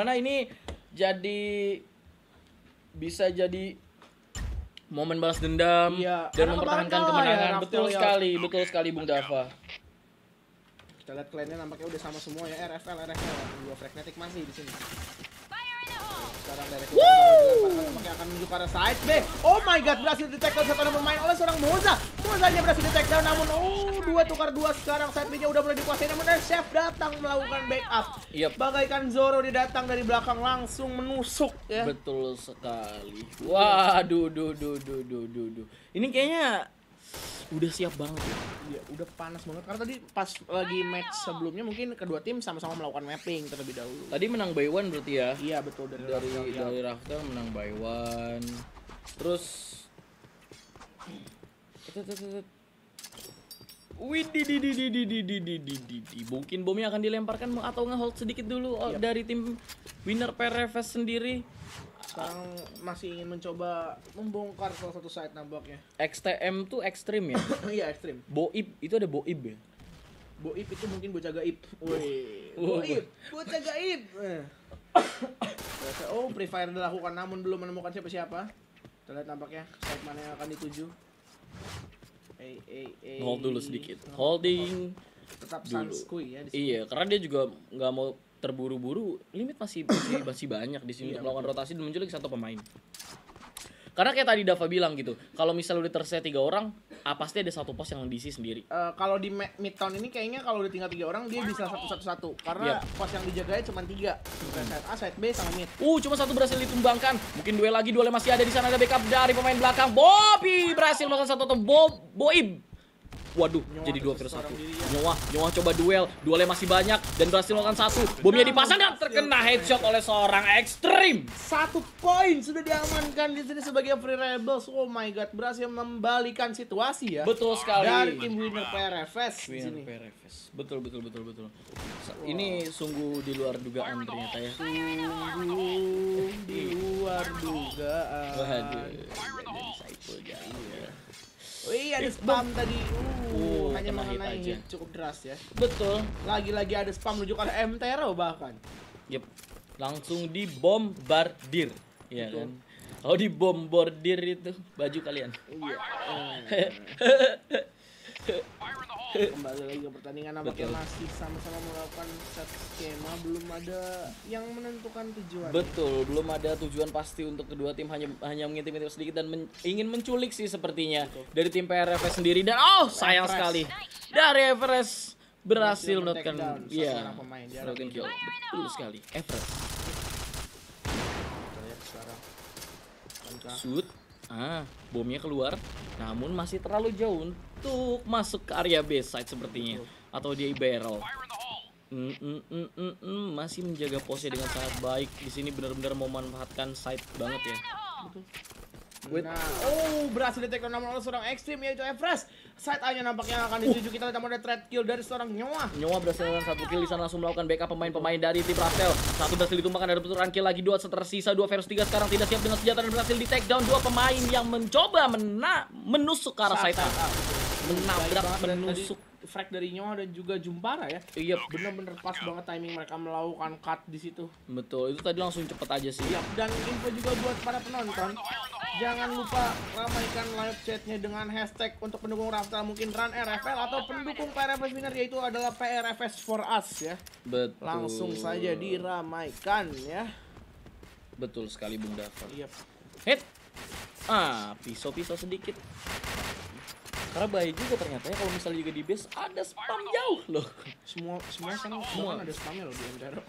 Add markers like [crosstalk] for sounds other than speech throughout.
mana ini jadi bisa jadi momen balas dendam Iya, dan karena mempertahankan ya, kemenangan. Raftel betul ya. sekali, betul sekali Bung Dava. Kita lihat kliennya nampaknya udah sama semua ya RFL RFL. Dua Fragnetic masih di sini. Sekarang dari akan menuju ke arah side B. Oh my god, berhasil di down satu orang pemain oleh seorang Moza. Mozanya berhasil di down namun oh dua tukar dua sekarang side B-nya udah mulai dikuasai namun Chef datang melakukan backup. Yep. Bagaikan Zoro dia datang dari belakang langsung menusuk ya. Betul sekali. Waduh, duh, duh, duh, duh, duh, duh. Ini kayaknya udah siap banget ya. Iya, udah panas banget karena tadi pas lagi match sebelumnya mungkin kedua tim sama-sama melakukan mapping terlebih dahulu. Tadi menang by one berarti ya. Iya betul dari Dari Rafael, ya. dari Rafter menang by one. Terus Wih, di di di di di di di di di di di. Mungkin bomnya akan dilemparkan atau ngehold sedikit dulu oh, Yap. dari tim winner PRFS sendiri. Sekarang masih ingin mencoba membongkar salah satu site nampaknya. XTM tuh ekstrim ya. [coughs] Iya ekstrim. Boib itu ada Boib ya. Boib itu mungkin bocah gaib. Wah. Boib, bocah gaib. Eh. Oh, Free Fire dilakukan namun belum menemukan siapa-siapa. Kita lihat nampaknya site mana yang akan dituju. Eh, eh, eh. Hold dulu sedikit. Holding. Tetap dulu. Sanskui ya di sini. Iya, karena dia juga nggak mau terburu-buru. Limit masih [coughs] masih, masih banyak di sini Iya, untuk melakukan rotasi dan menculik satu pemain. Karena kayak tadi Dava bilang gitu, kalau misalnya udah tersedia tiga orang, ah, pasti ada satu pos yang diisi sendiri. Eh, kalau di midtown ini kayaknya kalau udah tinggal tiga orang dia bisa satu satu satu karena Yap. pos yang dijaganya cuma tiga side A side B sama mid Uh, cuma satu berhasil ditumbangkan. Mungkin duel lagi, duelnya masih ada di sana ada backup dari pemain belakang. Bobby berhasil melakukan satu atau Bob Boib. Waduh, Nyowa jadi dua versus satu. ya. Nyowa, Nyowa coba duel, duelnya masih banyak dan berhasil melakukan satu. Bomnya dipasang dan terkena headshot oleh seorang ekstrim. satu poin sudah diamankan di sini sebagai free rebels oh my god berhasil membalikan situasi ya Betul sekali. dari tim winner PRFS di Winner sini PRFS. Betul betul betul betul. Ini sungguh di luar dugaan ternyata ya. sungguh di luar dugaan Waduh. Wih ada spam tadi uh, Uh, hanya mengenai aja. hit cukup deras ya Betul. lagi-lagi ada spam menuju ke MTRO bahkan Yep. Langsung dibombardir. Ya Betul. kan. Kalau dibombardir itu baju kalian. Iya. [laughs] [laughs] Kembali lagi ke pertandingan nampaknya Betul. masih sama-sama melakukan set skema. Belum ada yang menentukan tujuan. Betul, belum ada tujuan pasti untuk kedua tim hanya hanya mengintip-intip sedikit dan men- ingin menculik sih sepertinya dari tim PRFS sendiri. Dan oh sayang Everest. sekali. Dari Everest berhasil. Dia melakukan lagi kill betul sekali. Everest. Shoot ah bomnya keluar namun masih terlalu jauh untuk masuk ke area base site sepertinya. Atau dia barrel. Mm, mm, mm, mm, mm, masih menjaga pose dengan sangat baik. Di sini benar-benar memanfaatkan site banget ya Wait. Nah, oh berhasil di take down oleh seorang ekstrim yaitu Everest. Side A-nya nampaknya akan dituju kita lihat ada threat kill dari seorang Nyoa. Nyowa berhasil melakukan satu kill di sana langsung melakukan backup pemain-pemain dari tim Rafael. Satu berhasil ditumbangkan ada benturan kill lagi dua tersisa dua versus tiga sekarang tidak siap dengan senjata dan berhasil di take down dua pemain yang mencoba mena menusuk ke arah Side A. Menabrak, menusuk. tadi Frag dari Nyoa dan juga Jumpara ya. Iya Bener-bener pas banget timing mereka melakukan cut di situ. betul itu tadi langsung cepet aja sih. Yap, dan info juga buat para penonton. Jangan lupa ramaikan live chatnya dengan hashtag untuk pendukung Rafta mungkin Run RFL atau pendukung PRFS winner yaitu adalah PRFS for us ya. Betul. Langsung saja diramaikan ya. Betul sekali Bung Dava. Yap. Hit. Ah, pisau-pisau sedikit. Karena baik juga ternyata ya kalau misalnya juga di base ada spam jauh loh. Semua semua kan semua ada spamnya loh di MTRO.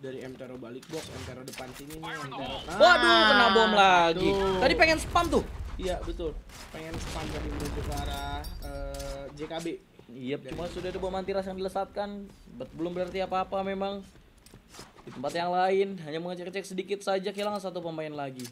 Dari MTRO balik box, MTRO depan sini nih, MTRO. Waduh, kena bom lagi. tuh. Tadi pengen spam tuh. Iya betul. Pengen spam tadi menuju ke arah eh, JKB. Iya, cuma sudah ada bom antiras yang dilesatkan. Belum berarti apa-apa memang. Di tempat yang lain, hanya mengecek-cek sedikit saja kehilangan satu pemain lagi.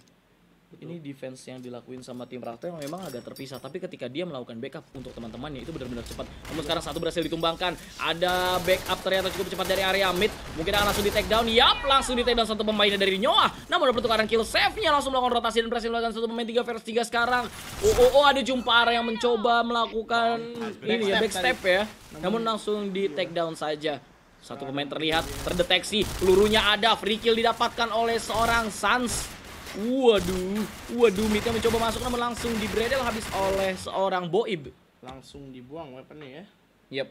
Ini defense yang dilakuin sama tim Raktel memang agak terpisah, tapi ketika dia melakukan backup untuk teman-temannya itu benar-benar cepat. Namun sekarang satu berhasil ditumbangkan. Ada backup ternyata cukup cepat dari area mid. Mungkin akan langsung di take down. Yap, langsung di take down satu pemainnya dari Nyoa. Namun ada pertukaran kill save-nya langsung melakukan rotasi dan berhasil melakukan satu pemain 3 versus 3 sekarang. Oh, oh, oh ada Jumpara yang mencoba melakukan ini ya Backstep backstep ya. Namun langsung di take down saja. Satu pemain terlihat terdeteksi, pelurunya ada, free kill didapatkan oleh seorang Sans. Waduh, waduh, midnya mencoba masuk namun langsung di bredel habis oleh seorang Boib. Langsung dibuang weaponnya ya. Yep,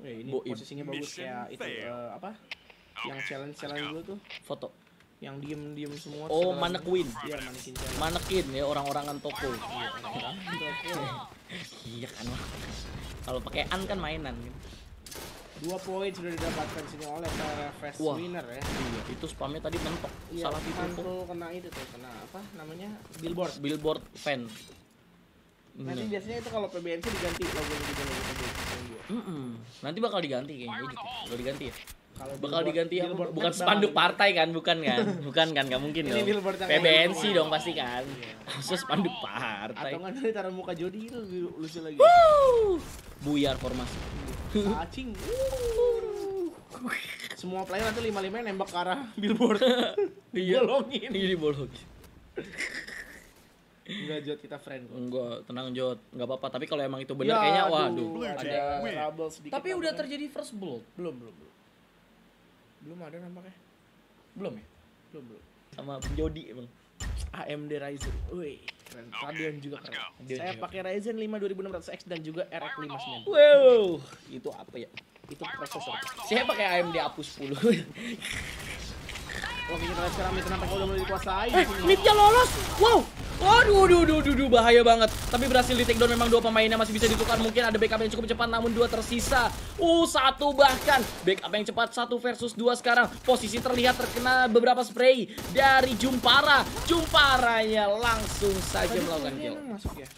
Wih, ini Boib. posisinya bagus kayak itu eh, apa? Yang challenge challenge dulu tuh, foto. yang diem diem semua. Oh, mannequin. Iya, manekin. Manekin ya orang-orangan toko. Orang-orang toko. Iya kan Wak. Kalau pakai an kan mainan gitu. Dua poin sudah didapatkan sini oleh Fast Wah. winner ya. Iya, itu spamnya tadi mentok. Iya, Salah ditutup. mantul kena itu tuh, kena apa namanya? Billboard. Billboard fan. Nanti Iya. biasanya itu kalau PBNC diganti logonya juga logo PBNC. Mm-mm. Nanti bakal diganti kayaknya gitu. Bakal diganti ya. Kalau Bakal diganti billboard Bukan kan spanduk partai kan? Bukan kan? [laughs] Bukan kan? Gak mungkin dong. PBNC dong pasti kan. Maksudnya spanduk partai. Atau nggak nanti taruh muka Jody itu lucu lagi. Wuh. Buyar formasi. Cacing. Semua player nanti lima lima nembak ke arah billboard. [laughs] Iya. Bolongin. Ini dibolongin. Enggak Jod kita friend kok. Enggak, tenang Jod. Enggak apa-apa. Tapi kalau emang itu benar Ya, kayaknya aduh, waduh. ada trouble sedikit. Tapi udah terjadi first blood. belum belum belum. Belum ada nampaknya. Belum ya? Belum belum. Sama Jody emang. AMD Ryzen. Wih, keren. Radeon juga keren. Saya pakai Ryzen 5 2600X dan juga RX 590. Wow, itu apa ya? Itu prosesor. Saya pakai AMD Apus 10. Oke, [laughs] kita lihat sekarang Mitra nampaknya udah mulai dikuasai. eh, midnya lolos. Wow. Waduh, duh, duh, duh, duh, bahaya banget. Tapi berhasil di take down memang dua pemainnya masih bisa ditukar. Mungkin ada backup yang cukup cepat, namun dua tersisa. Uh, satu bahkan. Backup yang cepat, satu versus dua sekarang. Posisi terlihat terkena beberapa spray dari Jumpara. Jumparanya langsung saja Tadi melakukan kill. masuk ya?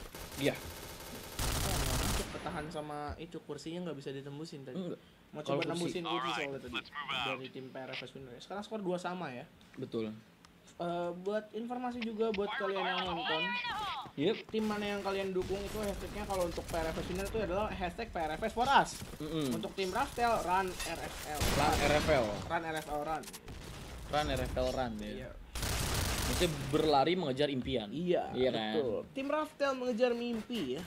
Iya. Oh, ketahan sama itu kursinya nggak bisa ditembusin tadi. Enggak. Mau coba nembusin kursi soalnya tadi dari tim PRFS. Sekarang skor 2 sama ya. Betul. Eh, buat informasi juga buat kalian yang nonton, Yep. tim mana yang kalian dukung itu hashtagnya kalau untuk PRFS winner itu adalah hashtag PRFS for us. Mm-mm. Untuk tim Raftel run RFL. Run RFL. Run RFL run. Run RFL run ya. Iya. Maksudnya berlari mengejar impian. Iya, Iya kan? betul. Tim Raftel mengejar mimpi ya.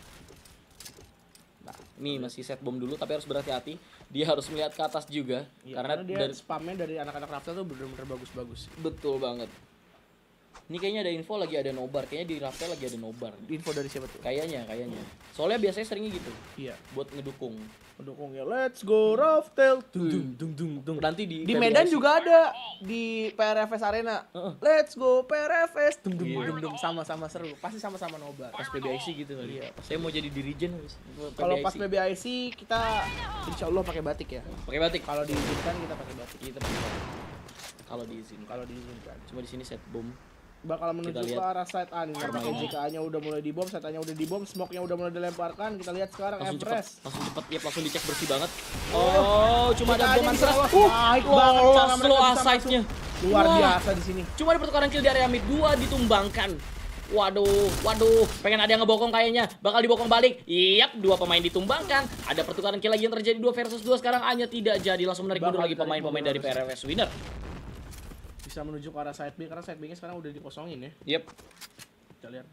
Nah, nih masih set bom dulu tapi harus berhati-hati. Dia harus melihat ke atas juga Iya, karena, karena dia dari spamnya dari anak-anak Raftel tuh bener-bener bagus-bagus. betul banget. Ini kayaknya ada info lagi ada nobar. Kayaknya di Raftel lagi ada nobar. Info dari siapa tuh? Kayaknya, kayaknya. Soalnya biasanya seringnya gitu Iya. buat ngedukung. Mendukung ya. Let's go Raftel. Dung dung dung dung. Nanti di Di. Medan juga ada di PRFS Arena. Let's go PRFS. Dung dung Iya. dung dung sama-sama seru. Pasti sama-sama nobar. pas PBIC gitu kali. Iya. Saya mau jadi dirijen. Kalau pas PBIC kita insya Allah pakai batik ya. pakai batik. Kalau diizinkan kita pakai batik. Kita pakai batik. Kalau diizinkan. Kalau diizinkan. Cuma di sini set bom. Bakal menuju ke lihat arah side A nih. Permainan. JK-nya udah mulai dibom, side A-nya udah dibom, smoke-nya udah mulai dilemparkan. Kita lihat sekarang Langsung cepat, Everest. langsung cepat. Yep, langsung dicek bersih banget. Oh, cuma ada bom lolos. Uh, Baik banget cara slow aside-nya. Luar biasa di sini. Cuma ada pertukaran kill di area mid dua ditumbangkan. Waduh, waduh, pengen ada yang ngebokong kayaknya. Bakal dibokong balik. Yap, dua pemain ditumbangkan. Ada pertukaran kill lagi yang terjadi dua versus dua sekarang hanya tidak jadi langsung menarik mundur lagi pemain-pemain dari PRFS winner. Bisa menuju ke arah side B karena side B-nya sekarang udah dikosongin ya. Yep, Kita lihat.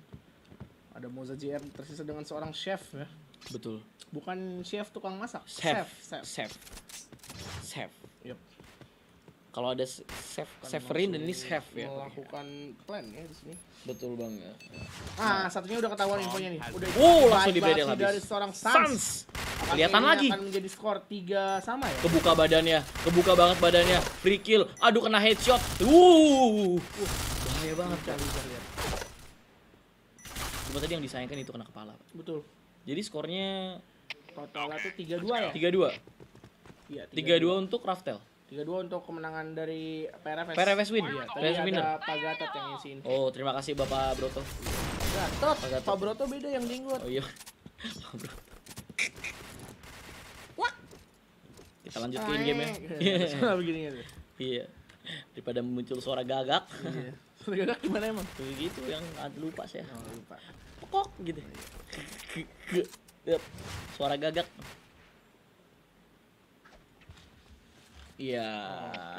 Ada Moza JR tersisa dengan seorang chef ya. betul. Bukan chef tukang masak. Chef, chef. chef, chef. Yep. Kalau ada s- chef, Bukan Severin dan ini chef ya. Melakukan plan ya di sini. Betul banget. Ah, satunya udah ketahuan infonya nih. Udah Oh, langsung dibedel habis. dari seorang Sans. Kelihatan lagi. Akan menjadi skor 3 sama ya. Kebuka badannya, kebuka banget badannya. Free kill. Aduh kena headshot. Uh. Bahaya banget. Lihat. Cuma tadi yang disayangkan itu kena kepala. Betul. Jadi skornya Totalnya tuh 3-2 ya? 3-2. Iya, 3-2 untuk Raftel. 3-2 untuk kemenangan dari PRFS. PRFS win. Iya, tadi PRFS ada winner. Pak Gatot yang ngisi info. Oh, terima kasih Bapak Broto. Gatot, Pak Gatot. Pak Broto beda yang jenggot. Oh iya. [laughs] Pak Broto. Kita lanjut ke in game ya. Iya, begini gitu. Iya. Daripada muncul suara gagak. Iya. Suara Gatot gimana emang? Tuh gitu yang ada lupa saya. Oh, lupa. Pokok gitu. Yep. Suara gagak. Iya,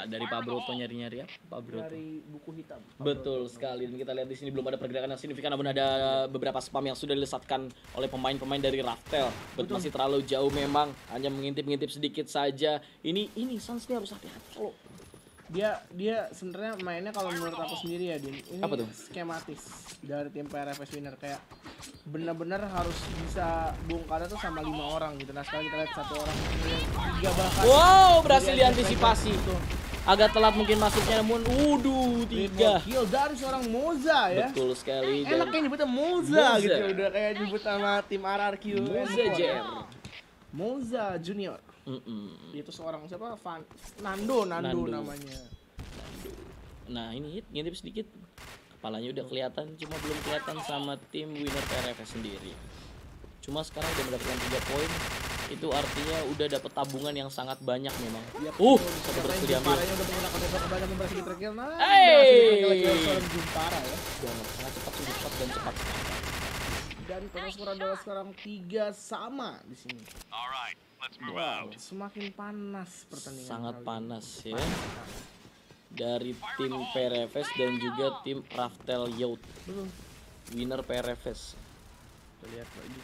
dari Pak Broto nyari-nyari ya, Pak Broto. Dari buku hitam. Betul sekali dan kita lihat di sini belum ada pergerakan yang signifikan namun ada beberapa spam yang sudah dilesatkan oleh pemain-pemain dari Raftel. Betul masih terlalu jauh memang, hanya mengintip-ngintip sedikit saja. Ini ini ini harus hati-hati kalau Dia dia sebenarnya mainnya kalau menurut aku sendiri ya, Din. Ini Apa tuh? skematis dari tim PRFS winner kayak benar-benar harus bisa bongkarnya tuh sama lima orang gitu. Nah sekarang kita lihat satu orang tiga bahkan. Wow, berhasil diantisipasi. Tuh. Agak telat mungkin masuknya namun wuduh tiga. Kill dari seorang Moza ya. Betul sekali Enak dan kayak nyebutnya Moza, Moza. gitu udah kayak nyebut sama tim RRQ Moza JR. Moza Junior Mm-mm. itu seorang siapa? Van Nando Nando, Nando. namanya. Nah ini hit ngintip sedikit. Kepalanya udah kelihatan Cuma belum kelihatan sama tim winner PRFS sendiri. Cuma sekarang udah mendapatkan 3 poin. Itu artinya udah dapet tabungan yang sangat banyak memang. Yap, Uh, betul. satu berhasil yang diambil. udah menggunakan desa kebanyakan yang berhasil terkill nah Hey! berhasil seorang Jumpara ya. Banget, sangat cepat, cepat dan cepat. Dan total skor adalah sekarang tiga sama di sini. All right, let's move wow out. semakin panas pertandingan Sangat ini. panas ya Dari tim PRFS dan juga tim Raftel Youth betul Winner PRFS kita lihat lagi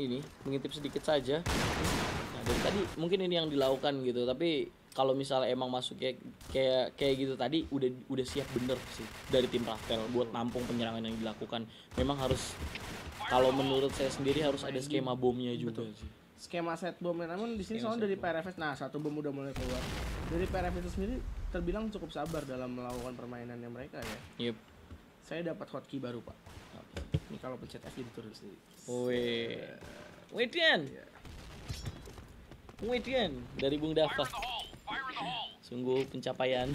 ini mengintip sedikit saja. Nah, dari tadi mungkin ini yang dilakukan gitu, tapi kalau misalnya emang masuk kayak kayak kayak gitu tadi udah udah siap bener sih dari tim Raftel buat nampung penyerangan yang dilakukan. Memang harus kalau menurut saya sendiri harus ada skema bomnya juga sih. Skema set bom namun di sini soalnya dari. PRFS nah satu bom udah mulai keluar dari PRFS itu sendiri terbilang cukup sabar dalam melakukan permainannya mereka ya Yep. saya dapat hotkey baru pak ini kalau pencet F jadi turun sendiri Weh. Wedian. Wedian dari Bung Dava. Sungguh pencapaian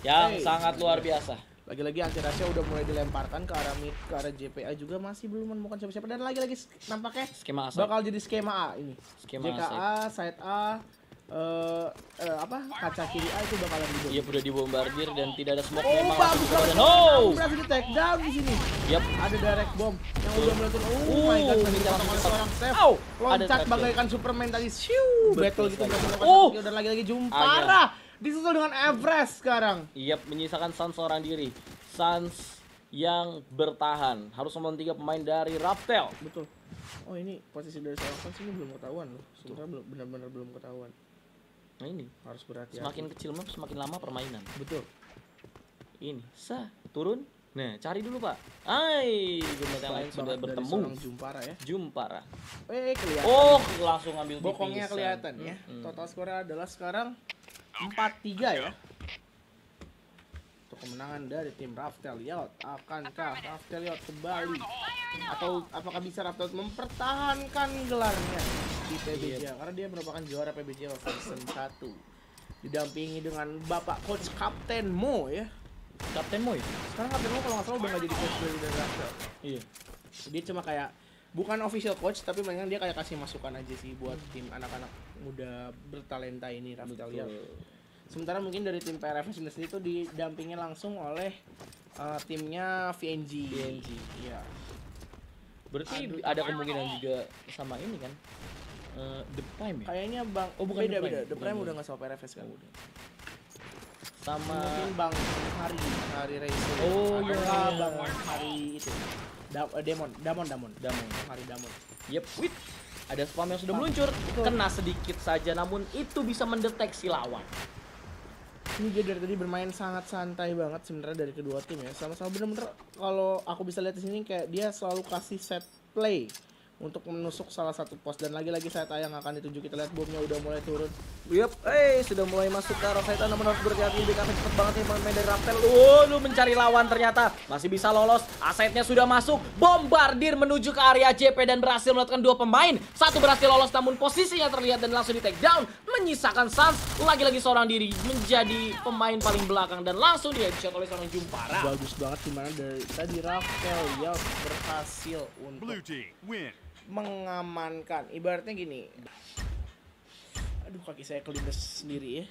yang Hey. sangat luar biasa. Lagi-lagi anti rahasia udah mulai dilemparkan ke arah mid ke arah JPA juga masih belum menemukan siapa-siapa dan lagi-lagi nampaknya Skema asal. bakal jadi skema A ini Skema JKA side A eh eh, apa kaca kiri A itu bakalan dibom Iya udah dibombardir dan tidak ada smoke Oh, memang bagus banget. Oh, berhasil di take down di sini. yap. Ada direct bomb yang udah meletus. Oh Uh, my god, tadi cepat. seorang Steph. Au, Loncat bagaikan Superman tadi. Siu, battle gitu berhasil Oh. kill. dan lagi-lagi Jumpara. Disusul dengan Everest sekarang. Yap, menyisakan Suns seorang diri. Suns yang bertahan harus melawan tiga pemain dari Raptel. Betul. Oh ini posisi dari seorang fans ini belum ketahuan loh. Sebenarnya belum benar-benar belum ketahuan. Nah ini Harus berhati-hati. semakin kecil map semakin lama permainan. betul. Ini sah turun. Nah cari dulu pak. Ai, jumlah yang lain sudah bertemu. Jumpara ya. Jumpara. Eh kelihatan. Oh langsung ambil Bokongnya kelihatan ya. Total skornya adalah sekarang 4-3 ya. Untuk kemenangan dari tim Raftel Yacht. Akankah Raftel Yacht kembali atau apakah bisa Raftel mempertahankan gelarnya di PBJ karena dia merupakan juara PBJ season 1 didampingi dengan Bapak Coach Kapten Mo ya. Kapten Moy. Sekarang Kapten Mo kalau nggak salah udah nggak jadi coach dari dari Raftel. Iya. Dia cuma kayak bukan official coach tapi mainkan dia kayak kasih masukan aja sih buat tim anak-anak muda bertalenta ini Raftel Yacht. Sementara mungkin dari tim PRFS sendiri itu didampingi langsung oleh uh, timnya VNG. VNG. Iya. Berarti Aduh. ada kemungkinan juga sama ini kan? Eh, The Prime ya? Kayaknya Bang Oh, bukan beda The Prime. beda. The Prime bukan. udah nggak sama PRFS kan. Sama Mungkin Bang Hari Hari Racing. Oh, iya. Bang Hari itu. Da eh, Demon, Damon, Damon. Damon. Hari Damon. Yep, wait. Ada spam yang sudah meluncur, kena sedikit saja namun itu bisa mendeteksi lawan. Ini dia dari tadi bermain sangat santai banget sebenarnya dari kedua tim ya. Sama-sama bener-bener kalau aku bisa lihat di sini kayak dia selalu kasih set play untuk menusuk salah satu pos dan lagi-lagi saya tayang akan dituju kita lihat bomnya udah mulai turun. Yep, eh sudah mulai masuk ke arah Saitan namun harus berhati-hati BKP cepet banget nih pemain dari Raptel. Uh, lu mencari lawan ternyata masih bisa lolos. Asetnya sudah masuk. Bombardir menuju ke area JP dan berhasil melakukan dua pemain. Satu berhasil lolos namun posisinya terlihat dan langsung di take down. Menyisakan Sans lagi-lagi seorang diri menjadi pemain paling belakang dan langsung di headshot oleh seorang Jumpara. Bagus banget di mana dari tadi Rafael ya berhasil untuk Blue team win. Mengamankan. Ibaratnya gini. Aduh kaki saya kelindes sendiri ya.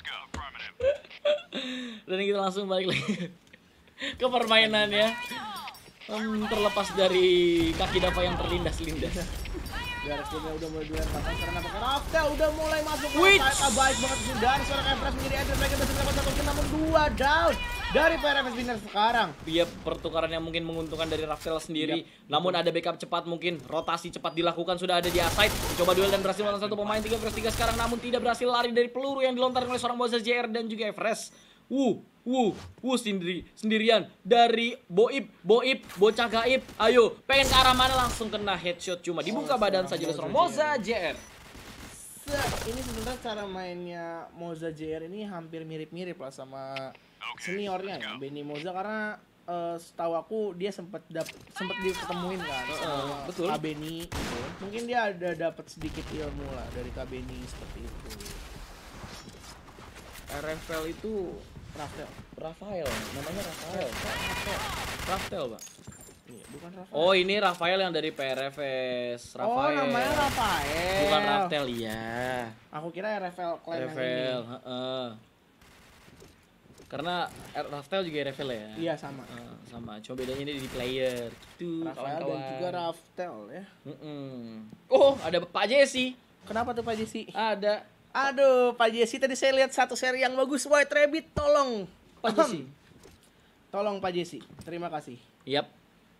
Go. Dan kita langsung balik lagi ke permainan ya. Terlepas dari kaki Dava yang terlindas-lindas. Derek Bumnya udah mulai dilemparkan karena apakah Raftel udah mulai masuk ke baik banget dari seorang Everest menjadi entry mereka bisa mendapat satu kill namun dua down dari PRFS Winner sekarang. Dia pertukaran yang mungkin menguntungkan dari Raftel sendiri. Namun ada backup cepat mungkin. Rotasi cepat dilakukan sudah ada di aside. Mencoba duel dan berhasil melawan satu pemain 3 versus 3 sekarang namun tidak berhasil lari dari peluru yang dilontarkan oleh seorang Moses JR dan juga Everest. Wuh, wuh, wuh sendiri sendirian dari Boib, Boib, bocah gaib. Ayo, pengen ke arah mana langsung kena headshot cuma dibuka badan saja oleh seorang Moza JR. Ini sebenarnya cara mainnya Moza JR ini hampir mirip-mirip lah sama seniornya ya Benny Moza karena eh, setahu aku dia sempat dap sempat diketemuin kan sama betul. Kak Benny mungkin dia ada dapat sedikit ilmu lah dari Kak Benny seperti itu RFL itu Rafael Rafael, namanya Rafael. Rafael, Pak. iya bukan Rafael Oh, ini Rafael yang dari PRFS. Oh, Rafael. namanya Rafael Bukan Raftel, iya. aku kira Rafael clan yang Rafael, ini heeh. Karena Raftel juga Rafael ya. iya sama Eh, sama, cuma bedanya ini di player gitu, Rafael dan kawan-kawan. juga Raftel ya Mm-mm. Oh, ada Pak Jesse. kenapa tuh Pak Jesse Ada Aduh, Pak Jesse tadi saya lihat satu seri yang bagus. White Rabbit, tolong. Pak Jesse. Tolong Pak Jesse. Terima kasih. Yap.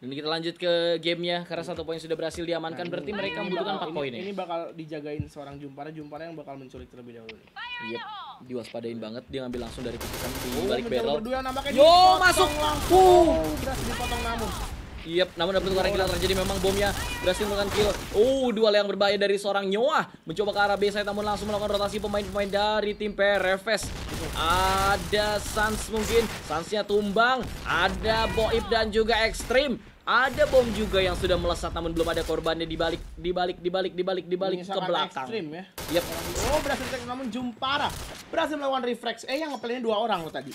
Dan kita lanjut ke gamenya karena satu poin sudah berhasil diamankan Nah, berarti ini- mereka membutuhkan 4 poin ini, ya. ini bakal dijagain seorang Jumpara. Jumpara yang bakal menculik terlebih dahulu. nih. Yep, diwaspadain banget dia ngambil langsung dari pikiran di Oh, balik barrel. berdua Yo, masuk. langsung. Oh, berhasil dipotong namun. Yep, namun ada pertukaran kill terjadi memang bomnya berhasil melakukan kill. Oh, duel yang berbahaya dari seorang Nyoa mencoba ke arah B side namun langsung melakukan rotasi pemain-pemain dari tim PRFS. Ada Sans mungkin, Sansnya tumbang, ada Boib dan juga Extreme. Ada bom juga yang sudah melesat namun belum ada korbannya di balik di balik di balik di balik di balik ke belakang. ekstrim ya. Yep. Oh, berhasil namun Jumpara berhasil melawan reflex. Eh, yang ngeplaynya dua orang lo tadi.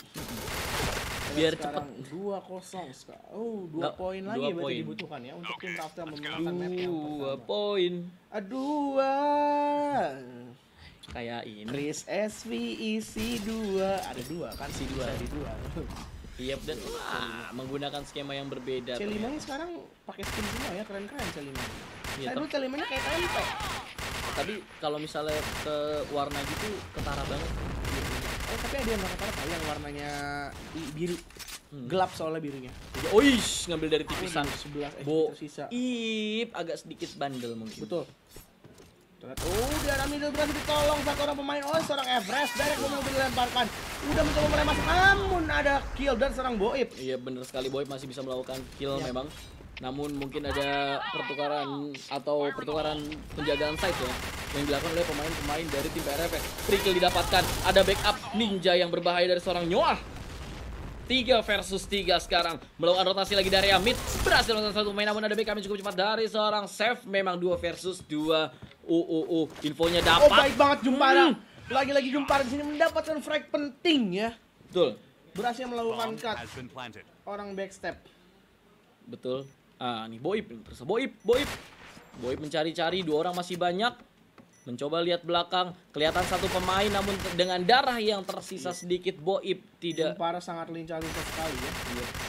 Biar sekarang dua kosong sekarang. Oh, dua poin lagi berarti dibutuhkan ya untuk tim Raftel memenangkan map yang Dua poin. Aduh. Kayak ini. Chris SV isi dua ada dua kan si dua di dua Yep dan wah, menggunakan skema yang berbeda. C5 ternyata. nya sekarang pakai skin semua ya keren keren C5 Iya, saya ter- dulu C5 nya kayak tempe Tapi kalau misalnya ke warna gitu ketara banget. Tapi ada yang nggak kata yang warnanya biru Hmm. gelap soalnya birunya Oh, ish, ngambil dari tipisan. sebelas eh Bo, tersisa ip agak sedikit bandel mungkin. betul oh di arah middle berhasil ditolong satu orang pemain oh seorang Everest dari mobil dilemparkan udah mencoba mulai masuk namun ada kill dan seorang Boib Iya bener sekali Boy masih bisa melakukan kill Iya. memang. Namun mungkin ada pertukaran atau pertukaran penjagaan site ya yang dilakukan oleh pemain-pemain dari tim PRFS. Free kill didapatkan. Ada backup ninja yang berbahaya dari seorang Nyoah. 3 versus 3 sekarang. Melakukan rotasi lagi dari Amit. Berhasil melakukan satu pemain namun ada backup yang cukup cepat dari seorang Chef memang 2 versus 2 uh, uh, uh. infonya oh dapat. baik banget Jumpara. Hmm. lagi-lagi Jumpara di sini mendapatkan frag penting ya. Betul. Berhasil melakukan cut. orang backstep. Betul ah nih Boib terus Boib Boib Boib mencari-cari dua orang masih banyak. Mencoba lihat belakang kelihatan satu pemain namun dengan darah yang tersisa sedikit Boib tidak Jumpara sangat lincah-lincah sekali ya.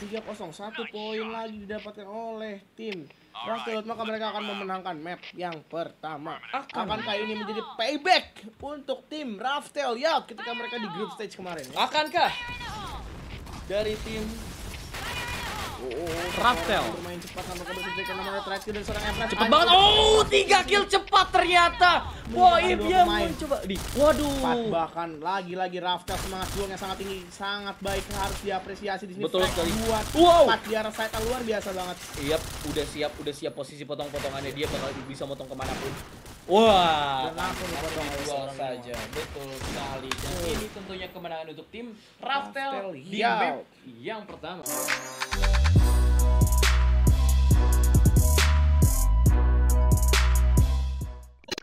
Tiga kosong satu poin lagi didapatkan oleh tim. Raftel maka mereka akan memenangkan map yang pertama. Akankah ini menjadi payback untuk tim Raftel ya ketika mereka di group stage kemarin ya? akankah dari tim Oh, oh, Raftel. bermain cepat terakhir dari seorang banget oh tiga kill cepat ternyata mencoba di Empat waduh bahkan lagi-lagi Raftel semangat juangnya sangat tinggi, sangat baik harus diapresiasi di sini. Betul sekali. Wow. empat di arah saya luar biasa banget. Yap, udah siap, udah siap posisi potong-potongannya dia bakal bisa motong ke mana pun. Wah, langsung dipotong oleh saja, betul sekali. Dan ini tentunya kemenangan untuk tim Raftel Raftel di map yang pertama.